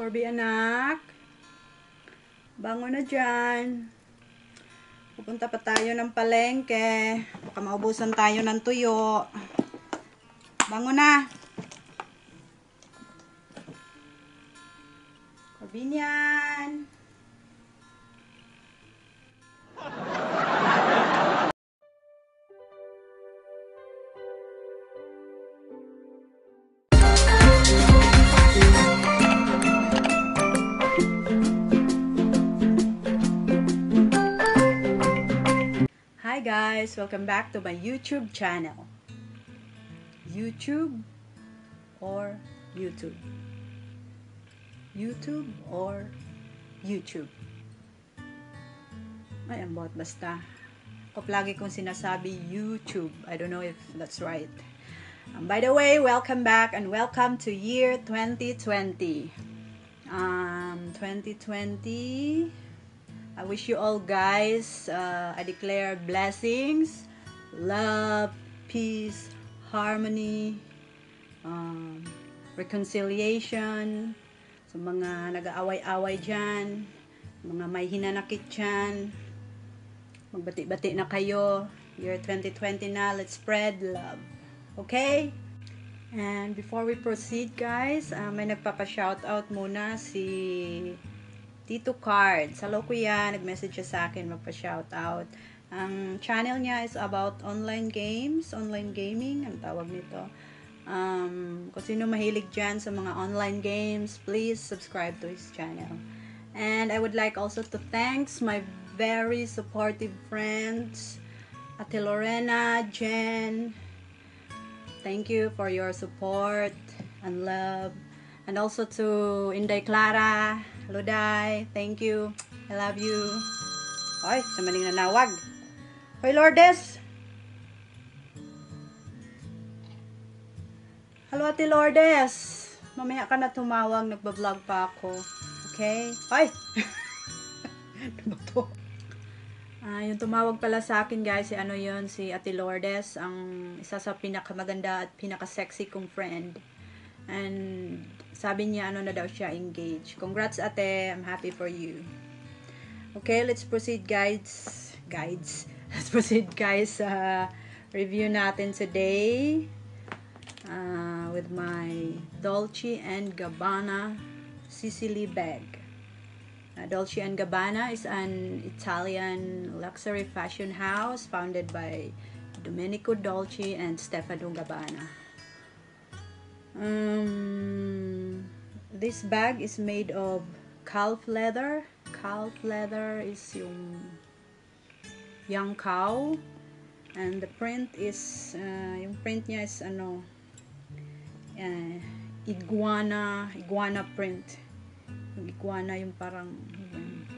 Corby anak. Bango na dyan. Pupunta pa tayo ng palengke. Baka maubusan tayo ng tuyo. Bango na. Corbinian. Guys, welcome back to my YouTube channel. YouTube or YouTube? YouTube or YouTube? Ay, ang bot basta. Ako lagi kong sinasabi YouTube. I don't know if that's right. Um, by the way, welcome back and welcome to year 2020. Um, 2020 I wish you all guys, uh, I declare blessings, love, peace, harmony, um, reconciliation, sa mga nag-aaway-away dyan, mga may hinanakit dyan, magbati-bati na kayo, year 2020 na, let's spread love. Okay? And before we proceed guys, uh, may nagpapa-shoutout muna si Tito Card. Hello kuya, nag-message siya sa akin magpa-shoutout. Ang channel niya is about online games, online gaming, ang tawag nito. Um, kung sino mahilig dyan sa mga online games, please subscribe to his channel. And I would like also to thanks my very supportive friends, Ate Lorena, Jen. Thank you for your support and love. And also to Inday Clara, Hello, Day. Thank you. I love you. Ay, sa maning nanawag. Hoy, Lourdes. Hello, Ate Lourdes. Mamaya ka na tumawag. Nagbablog pa ako. Okay? Ay! ano to? Ah, yung tumawag pala sa akin, guys, si ano yun, si Ate Lourdes, ang isa sa pinakamaganda at pinaka-sexy kong friend. And sabi niya ano na daw siya engaged. Congrats ate, I'm happy for you. Okay, let's proceed guys. Guides. Let's proceed guys sa uh, review natin today uh, with my Dolce and Gabbana Sicily bag. Uh, Dolce and Gabbana is an Italian luxury fashion house founded by Domenico Dolce and Stefano Gabbana. Um, this bag is made of calf leather. Calf leather is yung young cow. And the print is, uh, yung print niya is ano, uh, iguana, iguana print. Yung iguana yung parang, yung,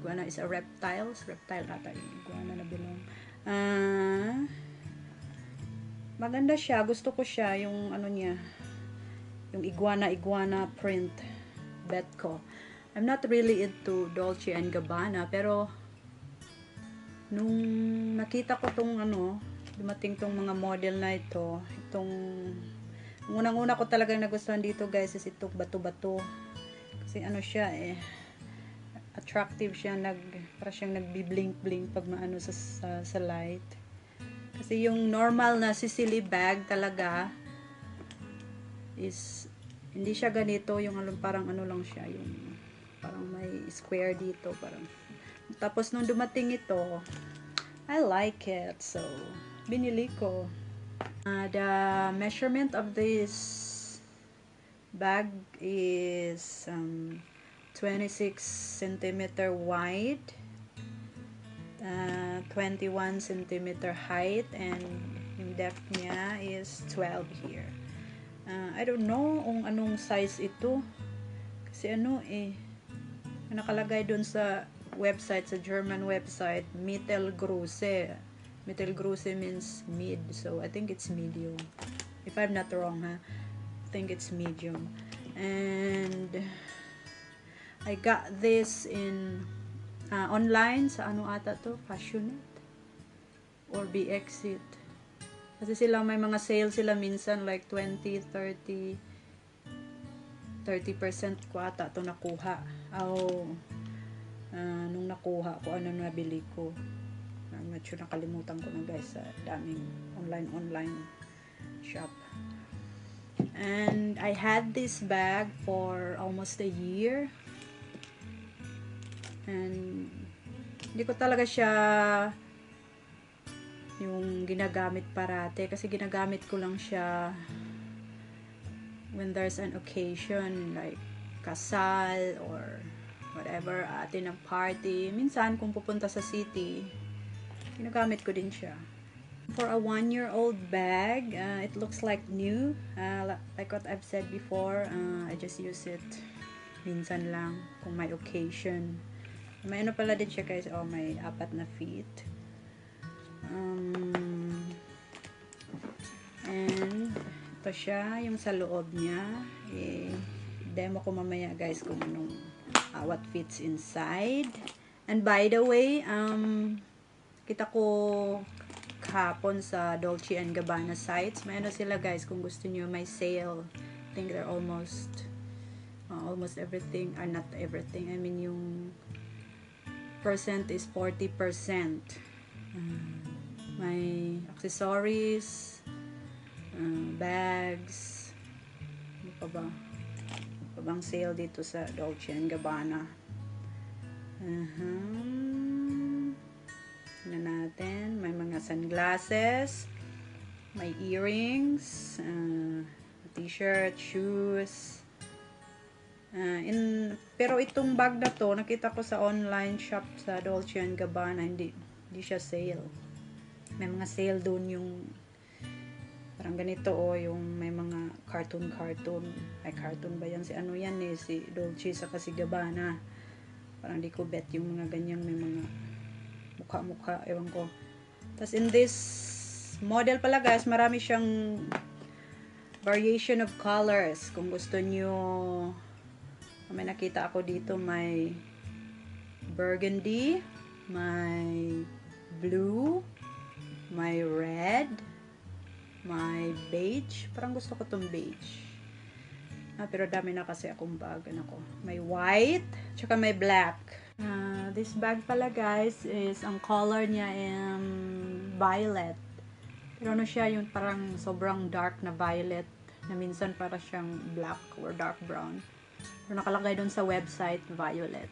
iguana is a reptiles, reptile ata yung iguana na bilong. Ah, uh, maganda siya. Gusto ko siya, yung ano niya, yung iguana-iguana print bet ko. I'm not really into Dolce and Gabbana, pero nung nakita ko tong ano, dumating tong mga model na ito, itong unang-una ko talagang nagustuhan dito guys is itong bato-bato. Kasi ano siya eh, attractive siya, nag, para siyang nagbi-blink-blink pag maano sa, sa, sa light. Kasi yung normal na Sicily bag talaga is hindi siya ganito, yung parang ano lang siya, yung parang may square dito, parang tapos nung dumating ito, I like it. So, binili ko. Uh, the measurement of this bag is um, 26 centimeter wide, uh, 21 centimeter height, and yung depth niya is 12 here. Uh, I don't know kung anong size ito. Kasi ano eh, nakalagay dun sa website, sa German website, Mittelgröße. Mittelgröße means mid. So, I think it's medium. If I'm not wrong, ha? I think it's medium. And, I got this in, uh, online, sa ano ata to? Fashionette? Or BXit. Kasi sila may mga sale sila minsan like 20, 30, 30 30% ko ata ito nakuha. Oh, uh, nung nakuha ko, ano nabili ko. I'm not sure, nakalimutan ko na guys sa daming online-online shop. And I had this bag for almost a year. And hindi ko talaga siya yung ginagamit parate kasi ginagamit ko lang siya when there's an occasion like kasal or whatever, atin ng party. Minsan, kung pupunta sa city, ginagamit ko din siya. For a one-year-old bag, uh, it looks like new. Uh, like what I've said before, uh, I just use it minsan lang kung may occasion. May ano pala din siya guys, oh, may apat na feet. Um, and ito siya, yung sa loob niya. Eh, demo ko mamaya guys kung anong uh, what fits inside. And by the way, um, kita ko kahapon sa Dolce and Gabbana sites. May ano sila guys kung gusto niyo may sale. I think they're almost uh, almost everything, or not everything. I mean yung percent is 40%. Uh, may accessories, uh, bags, ano pa ba? Ano pa bang sale dito sa Dolce and Gabbana? Uh-huh. Na natin, may mga sunglasses, may earrings, uh, t-shirt, shoes, Uh, in, pero itong bag na to, nakita ko sa online shop sa Dolce Gabbana, hindi, hindi siya sale. May mga sale doon yung parang ganito o oh, yung may mga cartoon cartoon. Ay cartoon ba yan? Si ano yan eh si Dolce sa kasi Gabbana. Parang di ko bet yung mga ganyang may mga mukha mukha ewan ko. Tas in this model pala guys marami siyang variation of colors. Kung gusto nyo may nakita ako dito may burgundy may blue may red, may beige. Parang gusto ko tong beige. Ah, pero dami na kasi akong bag. Ano. May white, tsaka may black. Uh, this bag pala guys is, ang color niya is violet. Pero ano siya, yung parang sobrang dark na violet na minsan para siyang black or dark brown. Pero nakalagay dun sa website, violet.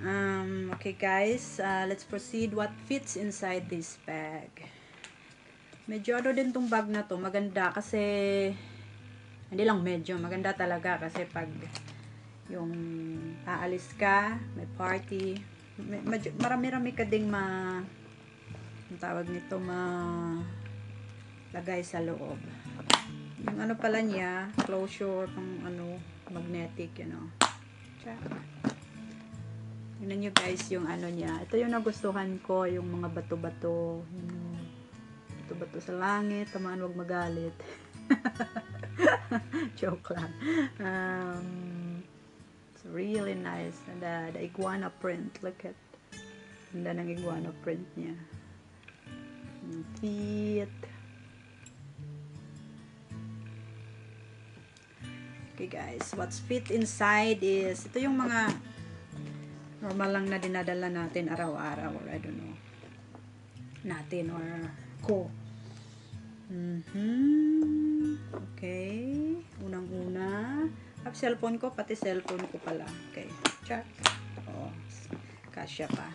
Um, okay guys, uh, let's proceed what fits inside this bag. Medyo ano din tong bag na to, maganda kasi hindi lang medyo, maganda talaga kasi pag yung aalis ka, may party, marami-rami ka ding ma ang tawag nito ma lagay sa loob. Yung ano pala niya, closure pang ano, magnetic, you know. Tsaka. Tingnan nyo guys yung ano niya. Ito yung nagustuhan ko, yung mga bato-bato. Bato-bato sa langit. Tamaan wag magalit. Joke lang. Um, it's really nice. And the, the iguana print. Look at. Ganda ng iguana print niya. Yung feet. Okay guys, what's fit inside is, ito yung mga normal lang na dinadala natin araw-araw or I don't know natin or ko. Mm -hmm. okay. Unang-una up cellphone ko pati cellphone ko pala. Okay. Check. Oh kasya pa.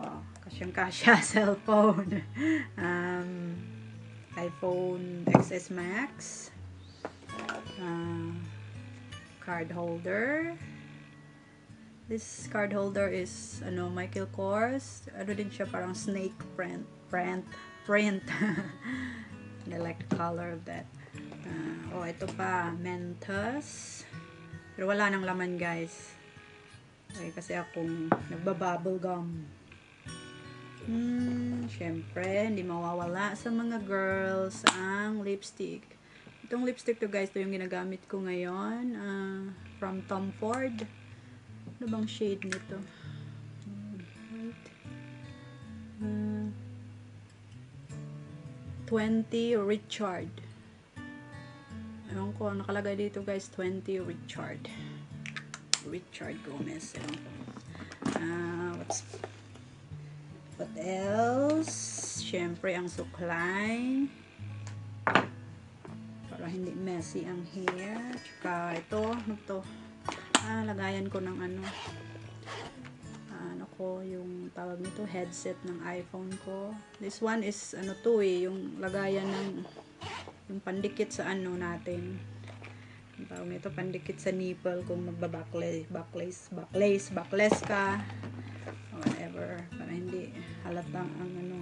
Oh kasyang kasya cellphone. Um iPhone XS Max uh, card holder This card holder is ano Michael Kors. Ano din siya parang snake print print print. I like the color of that. Uh, oh, ito pa Mentos. Pero wala nang laman, guys. Okay, kasi akong nagbabubble gum. Hmm, syempre, hindi mawawala sa mga girls ang lipstick. Itong lipstick to guys, ito yung ginagamit ko ngayon. Uh, from Tom Ford. Ano bang shade nito? Right. Uh, 20 Richard. Ewan ko, nakalagay dito guys, 20 Richard. Richard Gomez. Ewan ko. Ah, what's what else? Siyempre, ang suklay. Hindi messy ang hair. Tsaka ito, ano to? Ah, lagayan ko ng ano. Ah, ano ko, yung tawag nito, headset ng iPhone ko. This one is, ano to eh, yung lagayan ng, yung pandikit sa ano natin. Ang tawag nito, pandikit sa nipple kung magbabaklace, baklace, baklace, backless ka. Whatever. Para hindi halatang ang ano.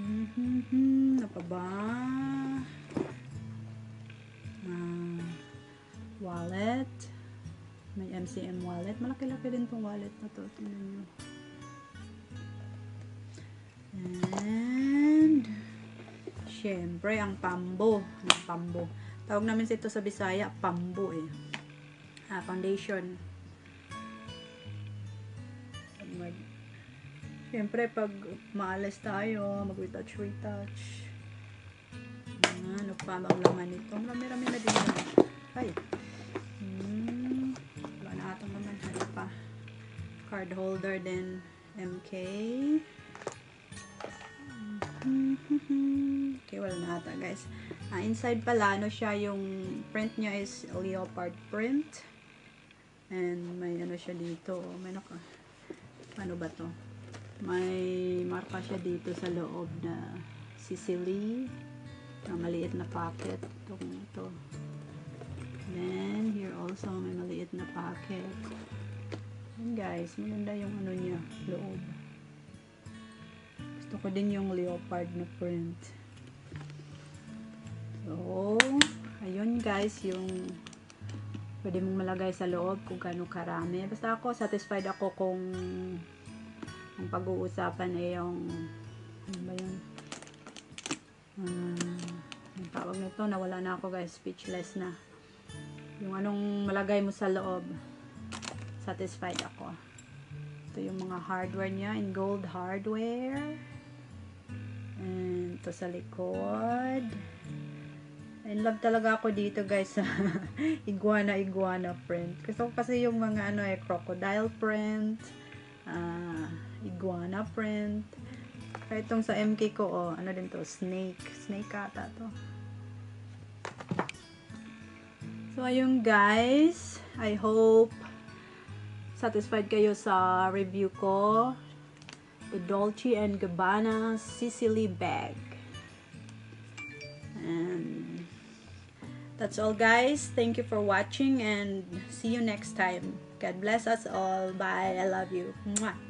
Mm-hmm. Ano ba? Wallet. May MCM wallet. Malaki-laki din tong wallet na to. Tingnan nyo. And, syempre, ang pambo. Ang pambo. Tawag namin ito sa Bisaya, pambo eh. Ah, foundation. Mag, syempre, pag maalas tayo, mag-retouch, retouch. Ano pa bang laman ito? Marami-rami na din. Ay. Card holder din. MK. Okay, wala na ata guys. Ah, inside pala, ano siya, yung print niya is leopard print. And may ano siya dito. May naka, ano ba to? May marka siya dito sa loob na Sicily. Na maliit na pocket. Itong ito. Then, here also may maliit na pocket. And guys, maganda yung ano niya, loob. Gusto ko din yung leopard na print. So, ayun guys, yung pwede mong malagay sa loob kung gaano karami. Basta ako, satisfied ako kung ang pag-uusapan ay yung ano ba yun? Um, yung tawag nito, nawala na ako guys, speechless na. Yung anong malagay mo sa loob, satisfied ako. Ito yung mga hardware niya, in gold hardware. And ito sa likod. In love talaga ako dito guys sa iguana iguana print. Gusto ko kasi yung mga ano eh crocodile print, uh, iguana print. Kaya itong sa MK ko oh, ano din to, snake. Snake ata to. So ayun guys, I hope satisfied kayo sa review ko. The Dolce and Gabbana Sicily bag. And that's all guys. Thank you for watching and see you next time. God bless us all. Bye. I love you. Mwah.